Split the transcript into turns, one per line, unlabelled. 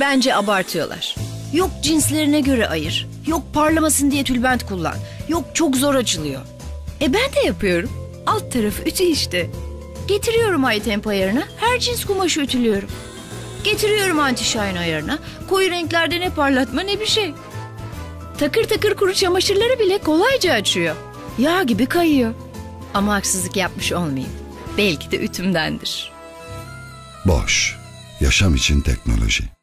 Bence abartıyorlar. Yok cinslerine göre ayır. Yok parlamasın diye tülbent kullan. Yok çok zor açılıyor. E ben de yapıyorum. Alt tarafı ütü işte. Getiriyorum ay tempo ayarına. Her cins kumaşı ütülüyorum. Getiriyorum anti shine ayarına. Koyu renklerde ne parlatma ne bir şey. Takır takır kuru çamaşırları bile kolayca açıyor. Yağ gibi kayıyor. Ama haksızlık yapmış olmayayım. Belki de ütümdendir.
Boş. Yaşam için teknoloji.